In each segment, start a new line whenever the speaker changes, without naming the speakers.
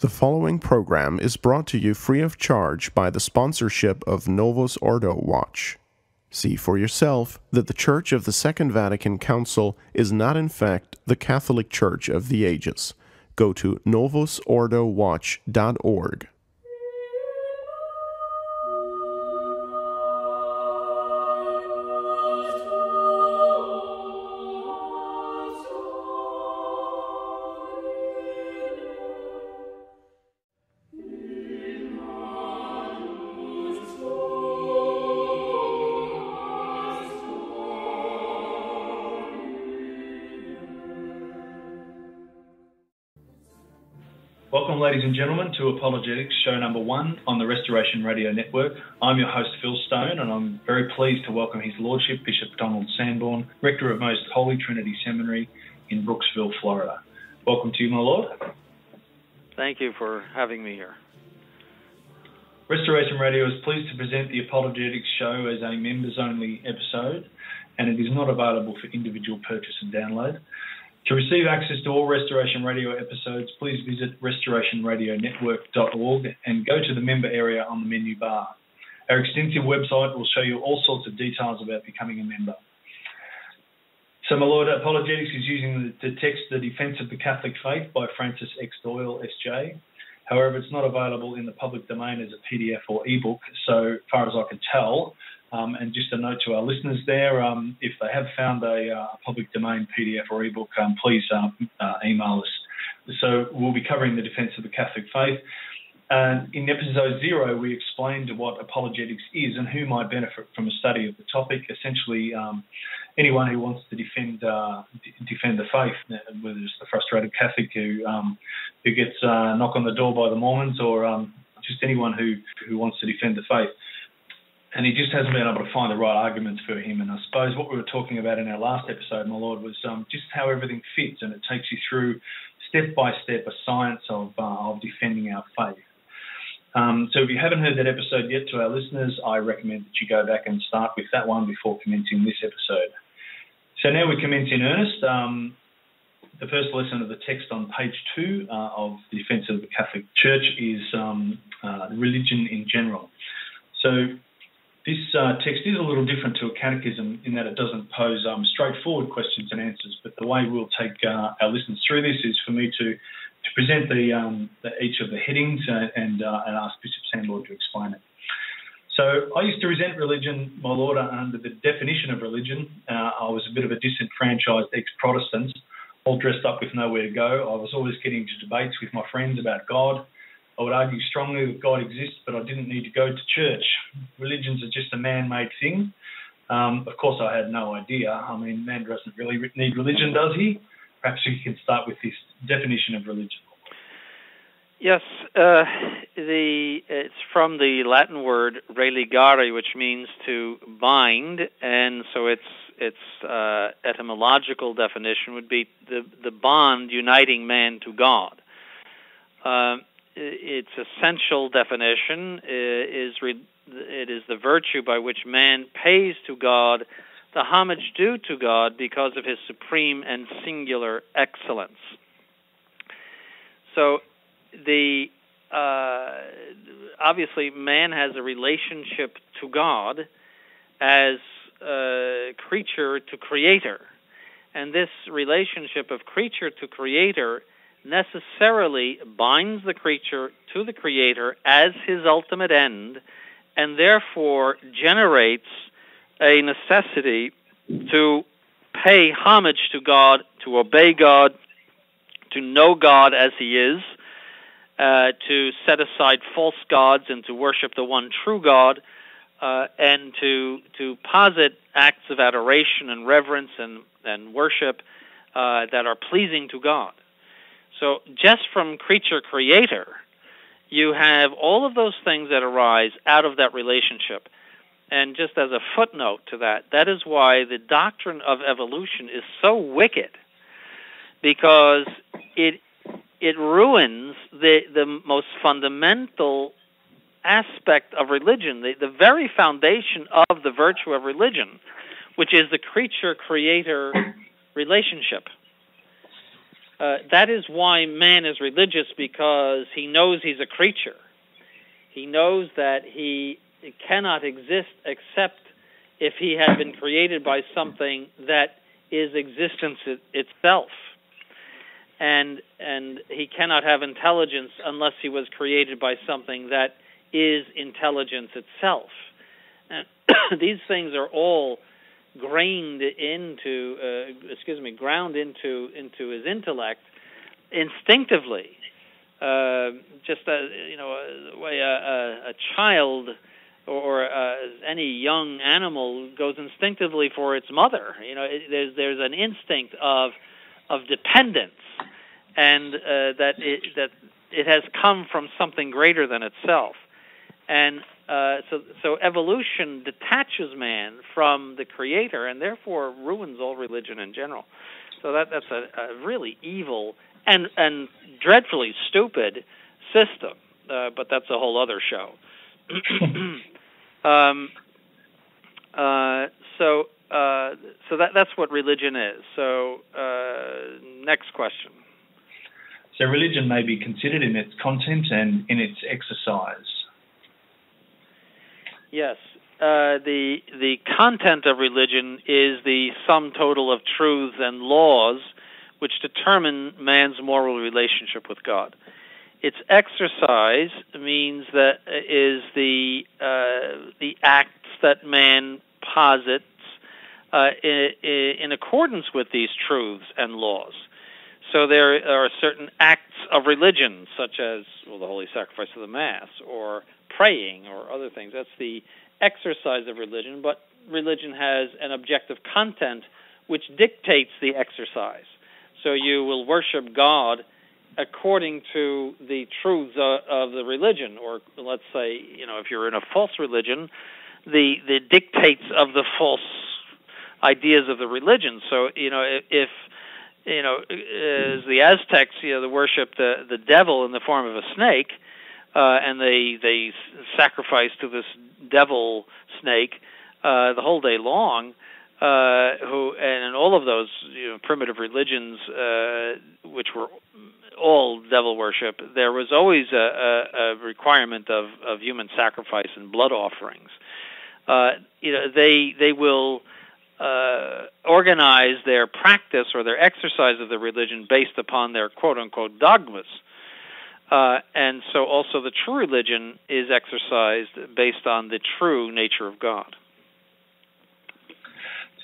The following program is brought to you free of charge by the sponsorship of Novus Ordo Watch. See for yourself that the Church of the Second Vatican Council is not, in fact, the Catholic Church of the ages. Go to novusordowatch.org.
and gentlemen, to Apologetics show number one on the Restoration Radio Network. I'm your host, Phil Stone, and I'm very pleased to welcome His Lordship Bishop Donald Sanborn, Rector of Most Holy Trinity Seminary in Brooksville, Florida. Welcome to you, my Lord.
Thank you for having me here.
Restoration Radio is pleased to present the Apologetics show as a members only episode, and it is not available for individual purchase and download. To receive access to all Restoration Radio episodes, please visit restorationradionetwork.org and go to the member area on the menu bar. Our extensive website will show you all sorts of details about becoming a member. So, my Lord, Apologetics is using the, text The Defense of the Catholic Faith by Francis X. Doyle, SJ. However, it's not available in the public domain as a PDF or ebook, so far as I can tell. Um, and just a note to our listeners there, um, if they have found a uh, public domain PDF or ebook, um, please uh, uh, email us. So we'll be covering the defense of the Catholic faith. And in episode zero, we explained what apologetics is and who might benefit from a study of the topic. Essentially, um, anyone who wants to defend uh, d- defend the faith, whether it's the frustrated Catholic who um, who gets uh, knocked on the door by the Mormons, or um, just anyone who who wants to defend the faith and he just hasn't been able to find the right arguments for him. And I suppose what we were talking about in our last episode, my lord, was um, just how everything fits, and it takes you through step by step a science of uh, of defending our faith. Um, so if you haven't heard that episode yet, to our listeners, I recommend that you go back and start with that one before commencing this episode. So now we commence in earnest. Um, the first lesson of the text on page two uh, of the Defense of the Catholic Church is um, uh, religion in general. So this uh, text is a little different to a catechism in that it doesn't pose um, straightforward questions and answers, but the way we'll take uh, our listeners through this is for me to, to present the, um, the each of the headings and, and, uh, and ask Bishop Sanborn to explain it. So I used to resent religion, my lord, under the definition of religion. Uh, I was a bit of a disenfranchised ex-Protestant, all dressed up with nowhere to go. I was always getting into debates with my friends about God. I would argue strongly that God exists, but I didn't need to go to church. Religions are just a man made thing. Um, of course, I had no idea. I mean, man doesn't really need religion, does he? Perhaps we can start with this definition of religion.
Yes, uh, the it's from the Latin word religare, which means to bind, and so its its uh, etymological definition would be the the bond uniting man to God. Uh, its essential definition is re- it is the virtue by which man pays to God the homage due to God because of his supreme and singular excellence. So the uh, obviously man has a relationship to God as creature to creator. And this relationship of creature to creator necessarily binds the creature to the creator as his ultimate end and therefore generates a necessity to pay homage to God, to obey God, to know God as he is, uh, to set aside false gods and to worship the one true God, uh, and to to posit acts of adoration and reverence and, and worship uh, that are pleasing to God. So just from creature creator, you have all of those things that arise out of that relationship. And just as a footnote to that, that is why the doctrine of evolution is so wicked because it it ruins the the most fundamental aspect of religion, the, the very foundation of the virtue of religion, which is the creature creator relationship. Uh, that is why man is religious because he knows he's a creature. He knows that he cannot exist except if he had been created by something that is existence itself. And and he cannot have intelligence unless he was created by something that is intelligence itself. And these things are all grained into, uh, excuse me, ground into into his intellect instinctively. Uh, just a, you know, a way a, a, a child or uh, any young animal goes instinctively for its mother. You know, it, there's there's an instinct of of dependence, and uh, that it, that it has come from something greater than itself, and uh, so so evolution detaches man from the creator, and therefore ruins all religion in general. So that that's a, a really evil and and dreadfully stupid system. Uh, but that's a whole other show. um, uh, so uh, so that that's what religion is. So uh, next question.
So religion may be considered in its content and in its exercise.
Yes, uh, the the content of religion is the sum total of truths and laws which determine man's moral relationship with God. Its exercise means that is the uh, the acts that man posits uh, in, in accordance with these truths and laws. So there are certain acts of religion, such as well, the holy sacrifice of the mass, or praying, or other things. That's the exercise of religion. But religion has an objective content which dictates the exercise. So you will worship God according to the truths of the religion, or let's say, you know, if you're in a false religion, the the dictates of the false ideas of the religion. So you know, if you know, as the Aztecs, you know, they worship the the devil in the form of a snake, uh, and they they sacrifice to this devil snake uh, the whole day long uh, who and in all of those you know, primitive religions, uh, which were all devil worship, there was always a, a, a requirement of, of human sacrifice and blood offerings. Uh, you know, they they will uh, organize their practice or their exercise of the religion based upon their quote unquote dogmas. Uh, and so also the true religion is exercised based on the true nature of God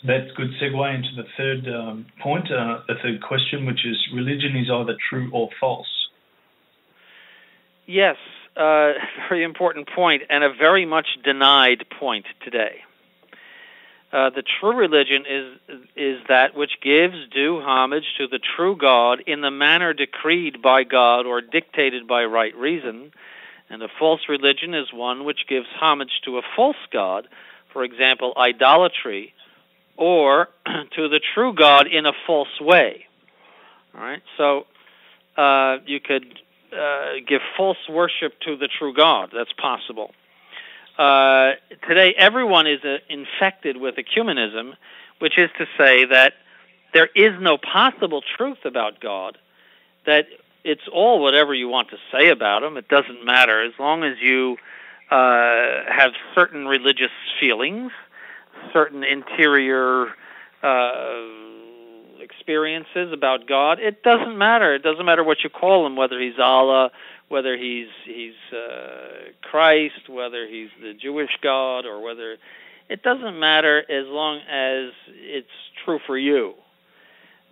that's a good segue into the third um, point, uh, the third question, which is religion is either true or false.
Yes, uh, very important point, and a very much denied point today. Uh, the true religion is is that which gives due homage to the true God in the manner decreed by God or dictated by right reason, and a false religion is one which gives homage to a false God, for example, idolatry, or to the true God in a false way. All right, so uh, you could uh, give false worship to the true God. That's possible. Uh, today, everyone is uh, infected with ecumenism, which is to say that there is no possible truth about God. That it's all whatever you want to say about Him. It doesn't matter as long as you uh, have certain religious feelings certain interior uh, experiences about God. It doesn't matter. It doesn't matter what you call him, whether he's Allah, whether he's he's uh, Christ, whether he's the Jewish God, or whether it doesn't matter as long as it's true for you.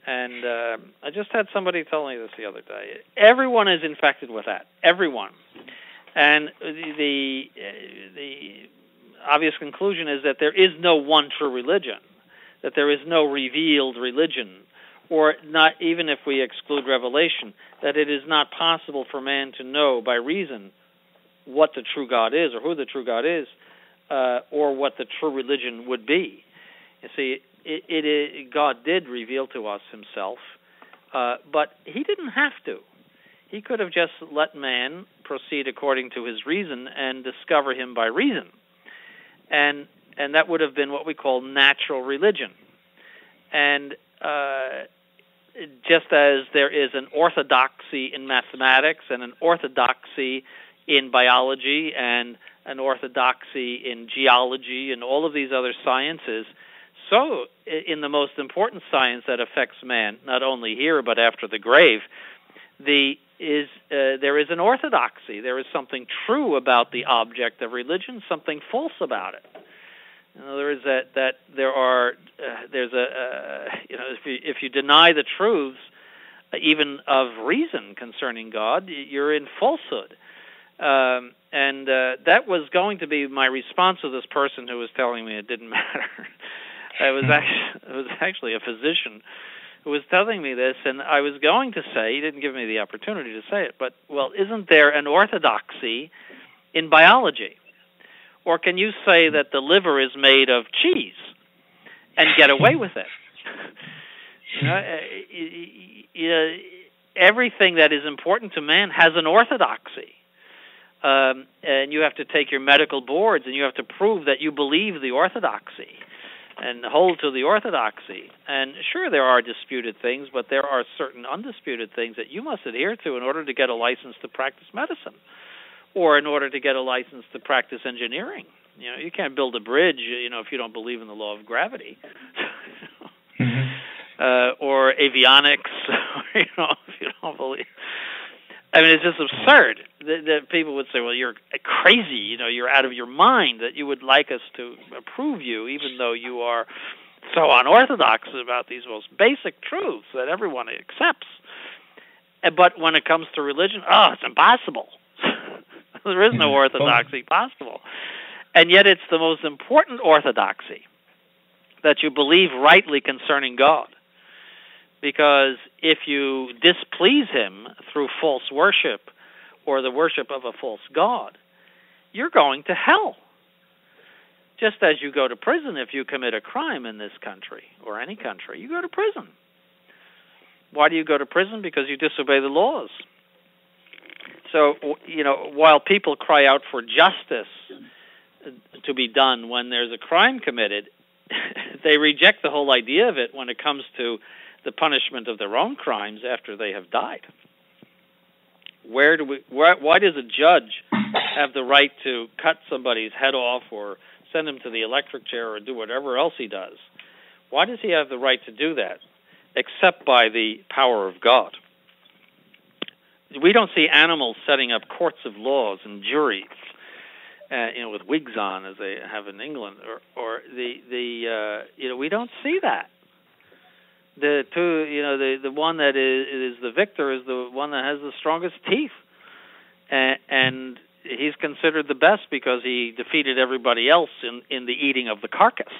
And uh, I just had somebody tell me this the other day. Everyone is infected with that. Everyone. And the the, the obvious conclusion is that there is no one true religion, that there is no revealed religion, or not even if we exclude revelation, that it is not possible for man to know by reason what the true God is or who the true God is, uh, or what the true religion would be. You see, it, it, it God did reveal to us Himself, uh, but He didn't have to. He could have just let man proceed according to his reason and discover Him by reason and and that would have been what we call natural religion. And uh, just as there is an orthodoxy in mathematics and an orthodoxy in biology and an orthodoxy in geology and all of these other sciences, so in the most important science that affects man, not only here but after the grave, the is uh, there is an orthodoxy. There is something true about the object of religion, something false about it. In other words, that that there are uh, there's a uh, you know if you if you deny the truths uh, even of reason concerning God, you're in falsehood. Um, and uh, that was going to be my response to this person who was telling me it didn't matter. it was actually it was actually a physician who was telling me this, and I was going to say he didn't give me the opportunity to say it, but well, isn't there an orthodoxy in biology? Or can you say that the liver is made of cheese and get away with it? you know, uh, everything that is important to man has an orthodoxy. Um, and you have to take your medical boards and you have to prove that you believe the orthodoxy and hold to the orthodoxy. And sure, there are disputed things, but there are certain undisputed things that you must adhere to in order to get a license to practice medicine or in order to get a license to practice engineering. You know, you can't build a bridge, you know, if you don't believe in the law of gravity. mm-hmm. uh, or avionics, you know, if you don't believe. I mean, it's just absurd that, that people would say, "Well, you're crazy. You know, you're out of your mind. That you would like us to approve you, even though you are so unorthodox about these most basic truths that everyone accepts." But when it comes to religion, oh, it's impossible. there is no hmm. orthodoxy possible. And yet it's the most important orthodoxy that you believe rightly concerning God. Because if you displease Him through false worship or the worship of a false God, you're going to hell. Just as you go to prison if you commit a crime in this country or any country, you go to prison. Why do you go to prison? Because you disobey the laws. So, you know, while people cry out for justice to be done when there's a crime committed, they reject the whole idea of it when it comes to the punishment of their own crimes after they have died. Where do we? Why, why does a judge have the right to cut somebody's head off or send him to the electric chair or do whatever else he does? Why does he have the right to do that, except by the power of God? We don't see animals setting up courts of laws and juries, uh, you know, with wigs on as they have in England, or or the the uh, you know we don't see that. The two, you know, the the one that is is the victor is the one that has the strongest teeth, and, and he's considered the best because he defeated everybody else in in the eating of the carcass.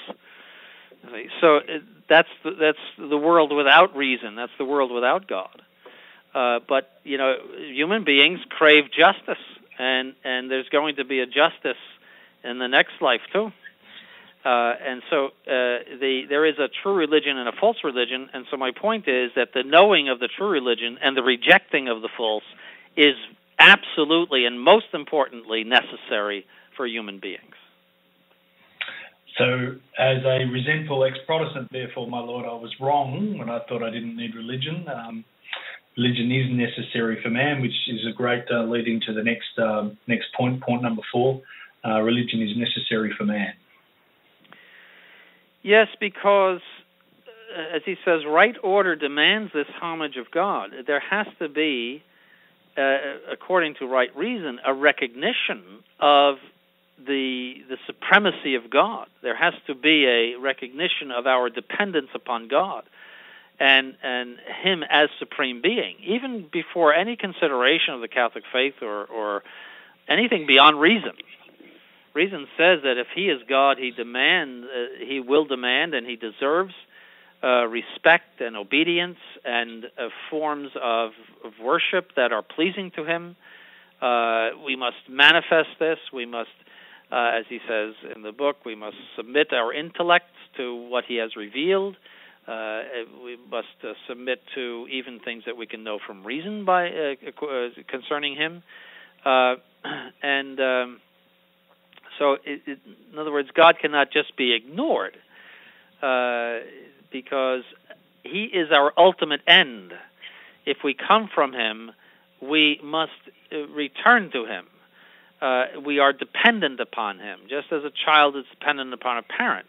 So uh, that's the, that's the world without reason. That's the world without God. Uh, but you know, human beings crave justice, and and there's going to be a justice in the next life too. Uh, and so uh, the there is a true religion and a false religion, and so my point is that the knowing of the true religion and the rejecting of the false is absolutely and most importantly necessary for human beings.
So, as a resentful ex-Protestant, therefore, my Lord, I was wrong when I thought I didn't need religion. Um, religion is necessary for man, which is a great uh, leading to the next um, next point, point number four. Uh, religion is necessary for man.
Yes, because uh, as he says, right order demands this homage of God. There has to be, uh, according to right reason, a recognition of the the supremacy of God. There has to be a recognition of our dependence upon God and and him as supreme being, even before any consideration of the Catholic faith or or anything beyond reason. Reason says that if he is God, he demand uh, he will demand and he deserves uh, respect and obedience and uh, forms of, of worship that are pleasing to him. Uh, we must manifest this. We must, uh, as he says in the book, we must submit our intellects to what he has revealed. Uh, we must uh, submit to even things that we can know from reason by uh, uh concerning him, uh, and um, so, it, it, in other words, God cannot just be ignored uh, because he is our ultimate end. If we come from him, we must return to him. We are dependent upon him, just as a child is dependent upon a parent.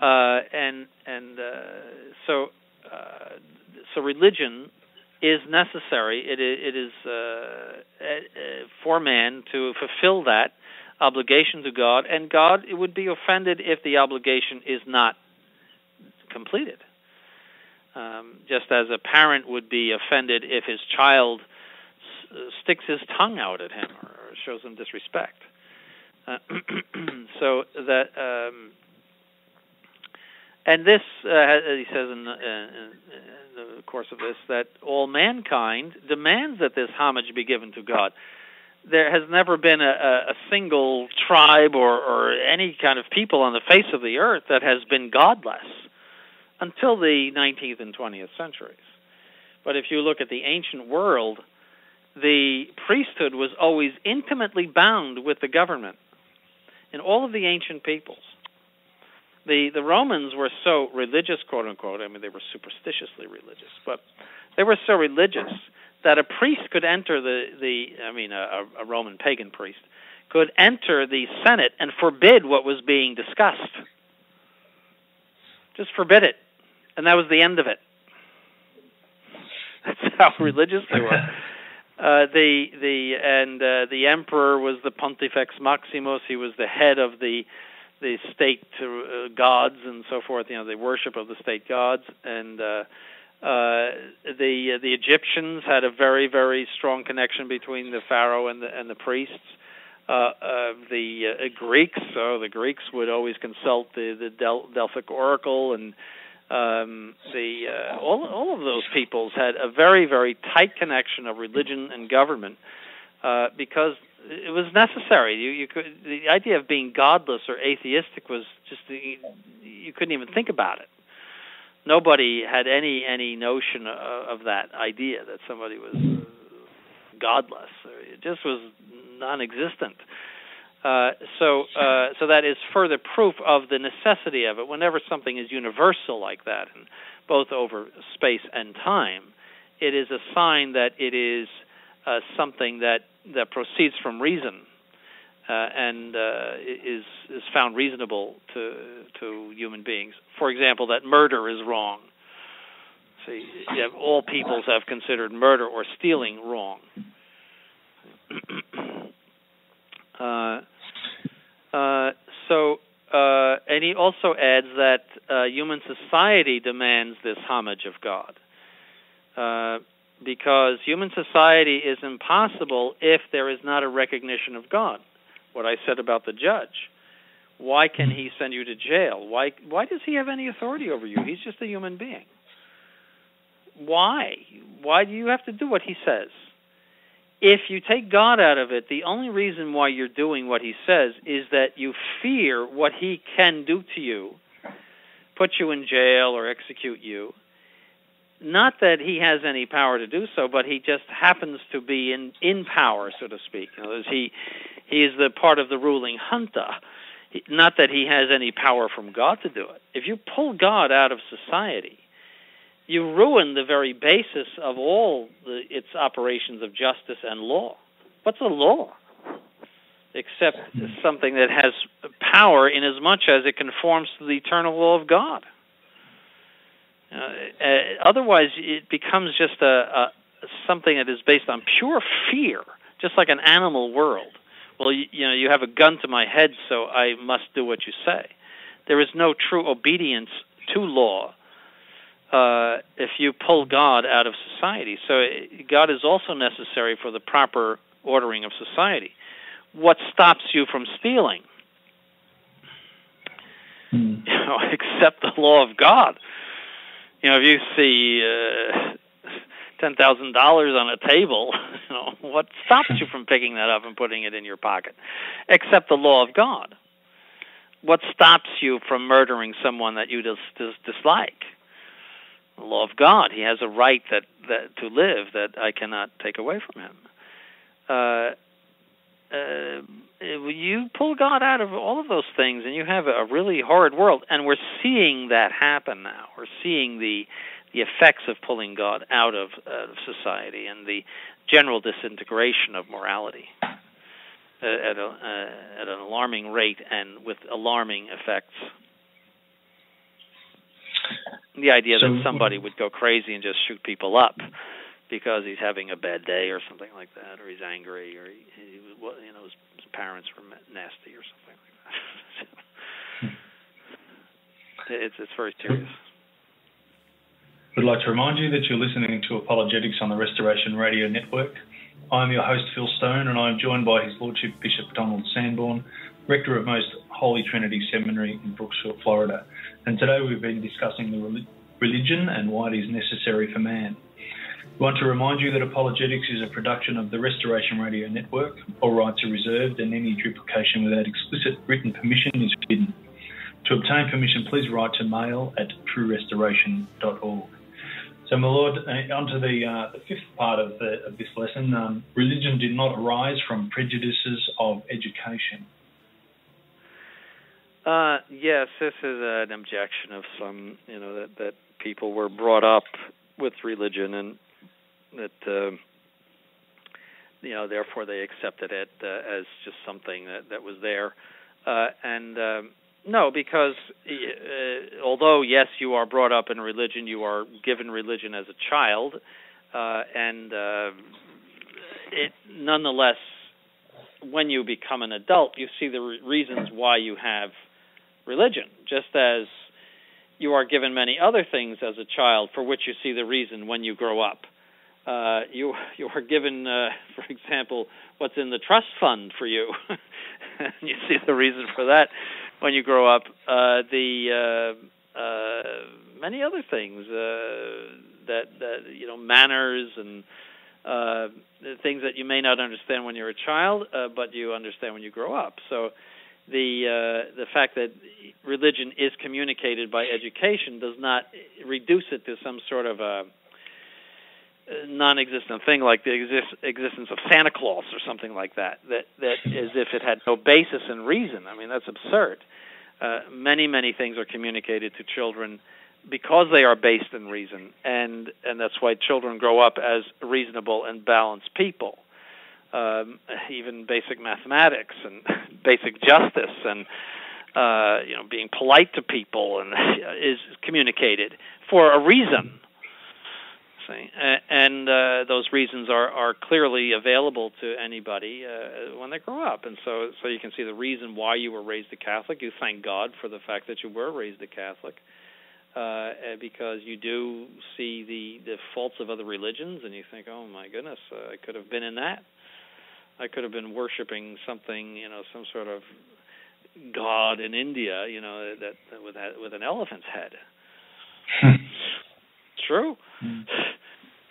Uh, and and uh, so uh, so religion is necessary. It it is uh, for man to fulfill that obligation to God, and God would be offended if the obligation is not completed. Um, just as a parent would be offended if his child s- sticks his tongue out at him or, or shows him disrespect. Uh, so that um, and this, uh, he says in, uh, in, the course of this, that all mankind demands that this homage be given to God. There has never been a, a single tribe or, or any kind of people on the face of the earth that has been godless until the 19th and 20th centuries. But if you look at the ancient world, the priesthood was always intimately bound with the government in all of the ancient peoples the the Romans were so religious, quote unquote. I mean, they were superstitiously religious, but they were so religious that a priest could enter the the. I mean, a, a Roman pagan priest could enter the Senate and forbid what was being discussed. Just forbid it, and that was the end of it. That's how religious they were. Uh, the the and uh, the emperor was the Pontifex Maximus. He was the head of the the state uh, gods and so forth. You know, the worship of the state gods, and uh, uh, the uh, the Egyptians had a very very strong connection between the pharaoh and the and the priests. Uh, uh, the Greeks, so the Greeks would always consult the the Del- Delphic oracle, and um, the all all of those peoples had a very very tight connection of religion and government uh, because it was necessary. You, you could the idea of being godless or atheistic was just you couldn't even think about it. Nobody had any any notion of, of that idea that somebody was godless. It just was non-existent. Uh, so, uh, so that is further proof of the necessity of it. Whenever something is universal like that, and both over space and time, it is a sign that it is uh, something that that proceeds from reason uh, and uh, is is found reasonable to to human beings. For example, that murder is wrong. See, have, all peoples have considered murder or stealing wrong. uh, uh, so, uh, and he also adds that uh, human society demands this homage of God. Because human society is impossible if there is not a recognition of God. What I said about the judge. Why can he send you to jail? Why why does he have any authority over you? He's just a human being. Why? Why do you have to do what he says? If you take God out of it, the only reason why you're doing what he says is that you fear what he can do to you, put you in jail or execute you not that he has any power to do so, but he just happens to be in in power, so to speak. In words, he he is the part of the ruling junta. Not that he has any power from God to do it. If you pull God out of society, you ruin the very basis of all the, its operations of justice and law. What's a law? Except hmm. something that has power in as much as it conforms to the eternal law of God. Uh, uh, otherwise, it becomes just a, a something that is based on pure fear, just like an animal world. Well, you, you know, you have a gun to my head, so I must do what you say. There is no true obedience to law uh, if you pull God out of society. So God is also necessary for the proper ordering of society. What stops you from stealing? You know, accept the law of God you know, if you see uh, ten thousand dollars on a table, you know, what stops you from picking that up and putting it in your pocket, except the law of God? What stops you from murdering someone that you dis- dis- dislike? The law of God. He has a right that, that to live that I cannot take away from him. Uh, uh, you pull God out of all of those things, and you have a really horrid world. And we're seeing that happen now. We're seeing the the effects of pulling God out of uh, society and the general disintegration of morality uh, at, a, uh, at an alarming rate and with alarming effects. The idea that somebody would go crazy and just shoot people up because he's having a bad day or something like that, or he's angry, or he, he you know parents were nasty or something like that. it's it's very serious.
We'd like to remind you that you're listening to Apologetics on the Restoration Radio Network. I'm your host, Phil Stone, and I'm joined by His Lordship Bishop Donald Sanborn, Rector of Most Holy Trinity Seminary in Brooksville, Florida. And today we've been discussing the religion and why it is necessary for man. We want to remind you that Apologetics is a production of the Restoration Radio Network. All rights are reserved, and any duplication without explicit written permission is forbidden. To obtain permission, please write to mail at truerestoration.org. So, my Lord, uh, on to the, uh, the fifth part of, the, of this lesson. Um, religion did not arise from prejudices of education.
Uh, yes, this is an objection of some, you know, that that people were brought up with religion and that, uh, you know, therefore they accepted it uh, as just something that that was there, uh, and um, no, because uh, although yes, you are brought up in religion, you are given religion as a child, uh, and uh, it nonetheless, when you become an adult, you see the re- reasons why you have religion, just as you are given many other things as a child for which you see the reason when you grow up. Uh, you you are given, uh, for example, what's in the trust fund for you. you see the reason for that when you grow up. Uh, the uh, uh, many other things uh, that that you know manners and uh, things that you may not understand when you're a child, but you understand when you grow up. So the uh, the fact that religion is communicated by education does not reduce it to some sort of a non-existent thing like the exist- existence of Santa Claus or something like that. That that as if it had no basis in reason. I mean, that's absurd. Uh, many many things are communicated to children because they are based in reason, and and that's why children grow up as reasonable and balanced people. Um, even basic mathematics and basic justice and uh, you know being polite to people and is communicated for a reason. See, and uh, those reasons are are clearly available to anybody uh, when they grow up, and so so you can see the reason why you were raised a Catholic. You thank God for the fact that you were raised a Catholic. Uh, because you do see the the faults of other religions, and you think, "Oh my goodness, uh, I could have been in that." I could have been worshiping something, you know, some sort of god in India, you know, that, that with that, with an elephant's head. true.
Mm.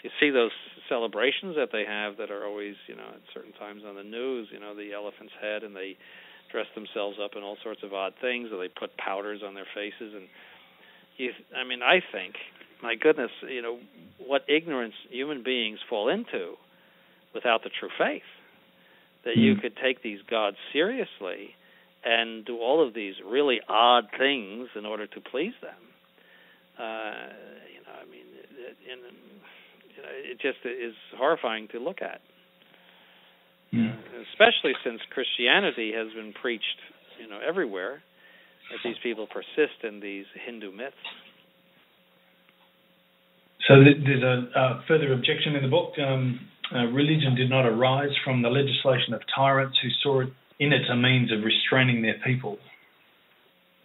You see those celebrations that they have that are always, you know, at certain times on the news, you know, the elephant's head, and they dress themselves up in all sorts of odd things, or they put powders on their faces, and you, I mean, I think, my goodness, you know, what ignorance human beings fall into without the true faith that you
Mm.
could take these gods seriously and do all of these really odd things in order to please them. Uh, you know, I mean, you know, it just is horrifying to look at,
Mm.
especially since Christianity has been preached, you know, everywhere. That these people persist in these Hindu myths.
So there's a, a further objection in the book. Um, uh, religion did not arise from the legislation of tyrants who saw it in it a means of restraining their people.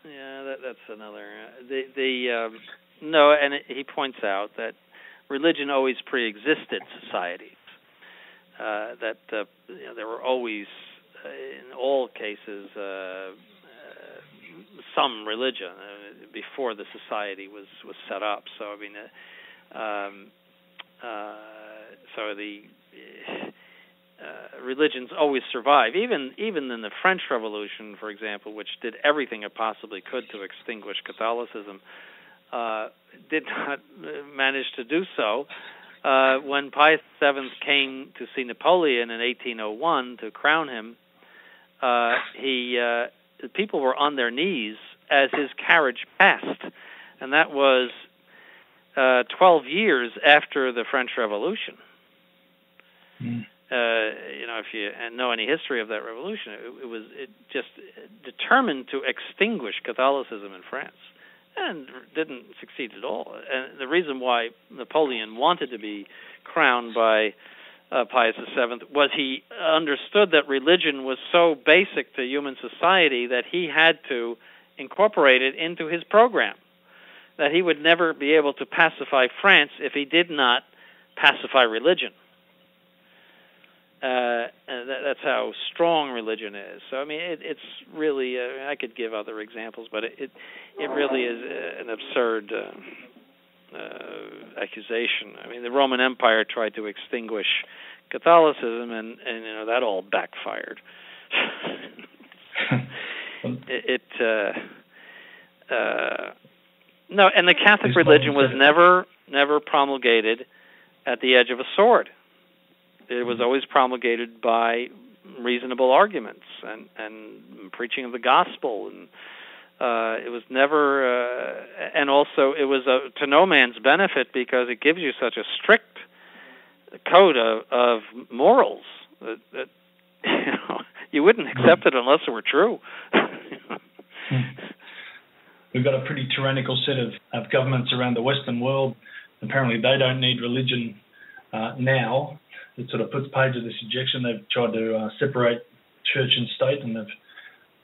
Yeah, that, that's another. Uh, the the um, no, and it, he points out that religion always pre-existed societies. Uh, that uh, you know, there were always, uh, in all cases, uh, uh, some religion uh, before the society was was set up. So I mean, um, so the religions always survive. Even even in the French Revolution, for example, which did everything it possibly could to extinguish Catholicism, uh, did not manage to do so. Uh, when Pius VII came to see Napoleon in 1801 to crown him, uh, he uh, the people were on their knees as his carriage passed, and that was uh, 12 years after the French Revolution.
Mm.
Uh, you know, if you know any history of that revolution, it, it was it just determined to extinguish Catholicism in France, and didn't succeed at all. And the reason why Napoleon wanted to be crowned by uh, Pius VII was he understood that religion was so basic to human society that he had to incorporate it into his program. That he would never be able to pacify France if he did not pacify religion. Uh, and that, that's how strong religion is. So I mean, it, it's really. Uh, I could give other examples, but it it, it really is uh, an absurd uh, uh, accusation. I mean, the Roman Empire tried to extinguish Catholicism, and and you know that all backfired. it. it uh, uh, no, and the Catholic religion was never never promulgated at the edge of a sword it was always promulgated by reasonable arguments and and preaching of the gospel and uh, it was never uh, and also it was a, to no man's benefit because it gives you such a strict code of, of morals that, that you know you wouldn't accept it unless it were true.
We've got a pretty tyrannical set of, of governments around the Western world. Apparently, they don't need religion uh, now it sort of puts paid to this ejection. They've tried to uh, separate church and state, and they've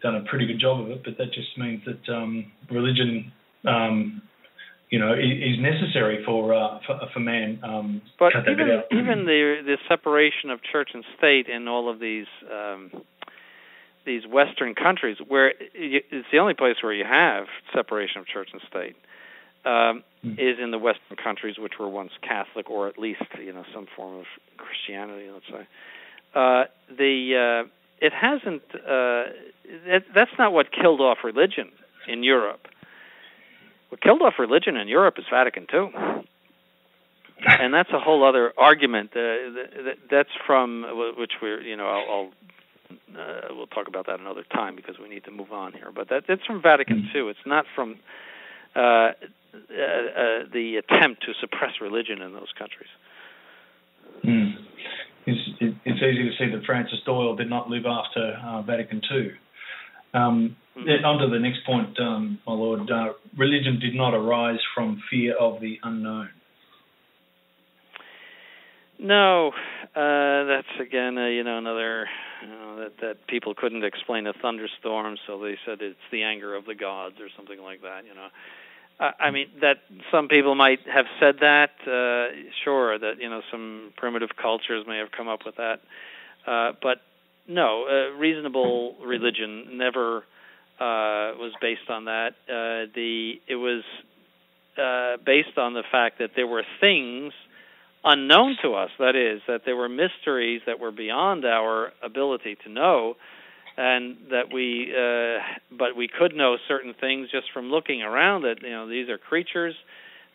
done a pretty good job of it. But that just means that um, religion, um, you know, is, necessary for uh, for, for, man. Um,
but even even the the separation of church and state in all of these. Um, these Western countries, where it's the only place where you have separation of church and state, um, mm. is in the Western countries, which were once Catholic, or at least you know some form of Christianity, let's say. Uh, the uh, it hasn't. Uh, that, that's not what killed off religion in Europe. What killed off religion in Europe is Vatican II, and that's a whole other argument. Uh, that's from which we're you know I'll, I'll uh, we'll talk about that another time because we need to move on here. But that it's from Vatican II. Hmm. It's not from uh, uh, uh, the attempt to suppress religion in those countries.
Mm. It's, it, it's, easy to see that Francis Doyle did not live after uh, Vatican II. Um, mm-hmm. On to the next point, um, my lord. Uh, religion did not arise from fear of the unknown.
No, uh, that's again, uh, you know, another you know, that that people couldn't explain a thunderstorm, so they said it's the anger of the gods or something like that. You know, I mean that some people might have said that. Uh, sure, that you know some primitive cultures may have come up with that, uh, but no, uh, reasonable religion never uh, was based on that. Uh, the it was uh, based on the fact that there were things unknown to us. That is, that there were mysteries that were beyond our ability to know and that we uh, but we could know certain things just from looking around that you know these are creatures.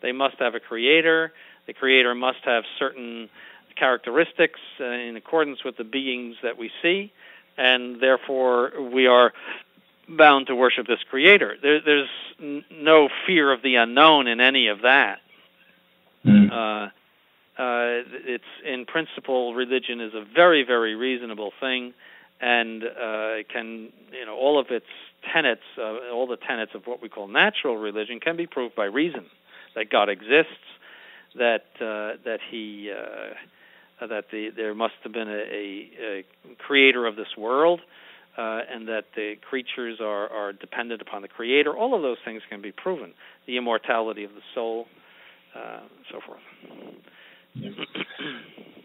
They must have a creator. The creator must have certain characteristics uh, in accordance with the beings that we see and therefore we are bound to worship this creator. There, there's n- no fear of the unknown in any of that.
Mm.
uh, uh, it's in principle religion is a very very reasonable thing and uh, can you know all of its tenets, uh, all the tenets of what we call natural religion, can be proved by reason that God exists, that uh, that He uh, that the there must have been a, a, a creator of this world. Uh, and that the creatures are, are dependent upon the creator. All of those things can be proven. The immortality of the soul, uh, and so forth.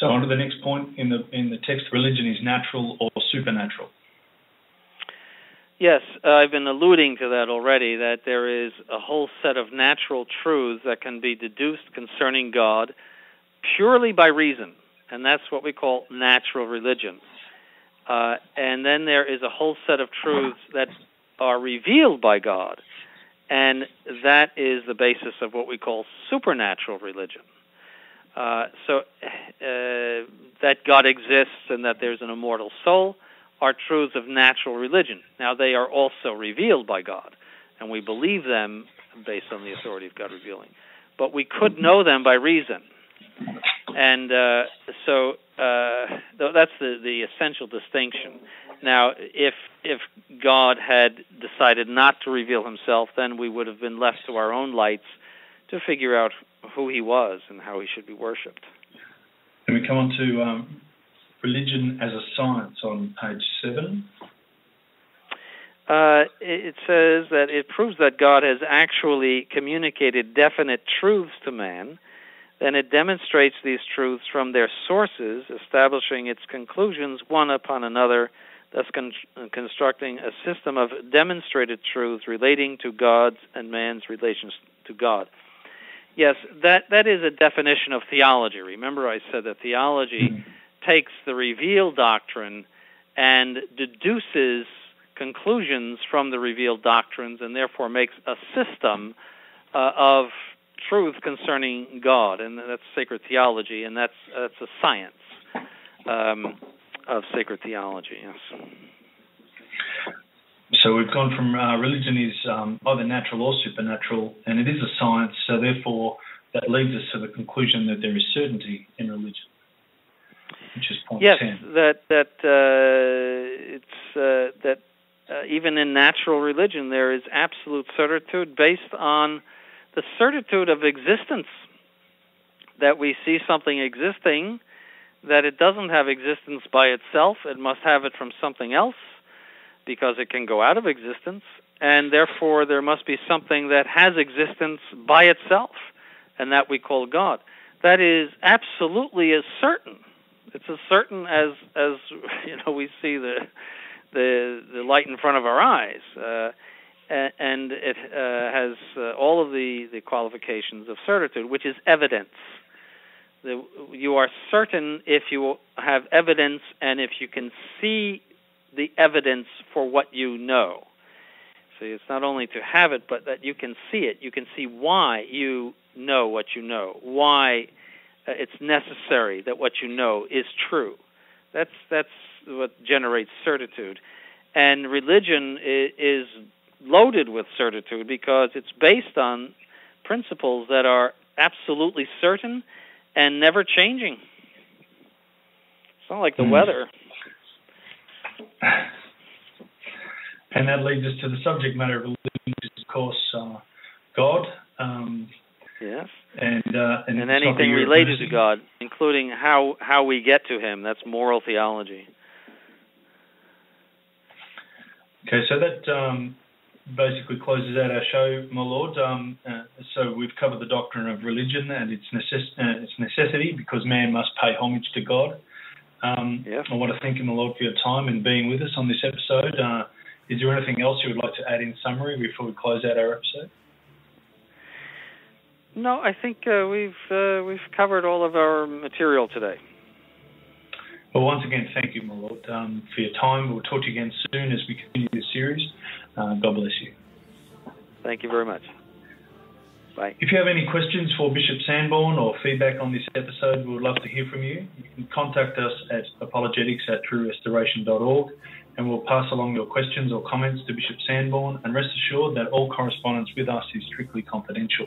Yeah. So on to the next point in the in the text: religion is natural or supernatural.
Yes, uh, I've been alluding to that already. That there is a whole set of natural truths that can be deduced concerning God purely by reason, and that's what we call natural religion. Uh, and then there is a whole set of truths that are revealed by God, and that is the basis of what we call supernatural religion. Uh, so uh, that God exists and that there's an immortal soul are truths of natural religion. Now they are also revealed by God, and we believe them based on the authority of God revealing. but we could know them by reason. And uh, so uh, that's the, the essential distinction. Now, if if God had decided not to reveal Himself, then we would have been left to our own lights to figure out who He was and how He should be worshipped.
And we come on to um, religion as a science on page seven.
Uh, it says that it proves that God has actually communicated definite truths to man. Then it demonstrates these truths from their sources, establishing its conclusions one upon another, thus con- constructing a system of demonstrated truths relating to God's and man's relations to God. Yes, that that is a definition of theology. Remember, I said that theology mm-hmm. takes the revealed doctrine and deduces conclusions from the revealed doctrines, and therefore makes a system uh, of truth concerning God, and that's sacred theology, and that's that's a science um, of sacred theology. Yes.
So we've gone from uh, religion is um, either natural or supernatural, and it is a science. So therefore, that leads us to the conclusion that there is certainty in religion, which is point
yes,
10.
that that uh, it's uh, that uh, even in natural religion there is absolute certitude based on the certitude of existence. That we see something existing, that it doesn't have existence by itself; it must have it from something else because it can go out of existence, and therefore there must be something that has existence by itself, and that we call God. That is absolutely as certain. It's as certain as as you know we see the the the light in front of our eyes, uh, and it uh, has uh, all of the the qualifications of certitude, which is evidence. The, you are certain if you have evidence and if you can see the evidence for what you know. See, it's not only to have it, but that you can see it. You can see why you know what you know, why uh, it's necessary that what you know is true. That's that's what generates certitude, and religion is loaded with certitude because it's based on principles that are absolutely certain and never changing. It's not like the mm. weather.
And that leads us to the subject matter of religion, which is, of course, uh, God. Um,
yes.
And, uh, and,
and anything related to God, including how, how we get to Him. That's moral theology.
Okay, so that um, basically closes out our show, my lord. Um, uh, so we've covered the doctrine of religion and its, necess- uh, its necessity because man must pay homage to God. Um.
I
want to thank you, my Lord, for your time and being with us on this episode. Uh, is there anything else you would like to add in summary before we close out our episode?
No, I think uh, we've uh, we've covered all of our material today.
Well, once again, thank you, my Lord, um, for your time. We'll talk to you again soon as we continue this series. Uh, God bless you.
Thank you very much. Bye.
If you have any questions for Bishop Sanborn or feedback on this episode, we would love to hear from you. You can contact us at apologetics at truerestoration.org and we'll pass along your questions or comments to Bishop Sanborn and rest assured that all correspondence with us is strictly confidential.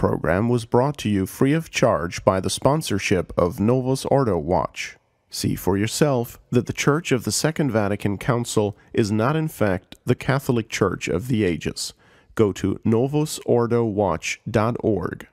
Program was brought to you free of charge by the sponsorship of Novus Ordo Watch. See for yourself that the Church of the Second Vatican Council is not, in fact, the Catholic Church of the ages. Go to novusordowatch.org.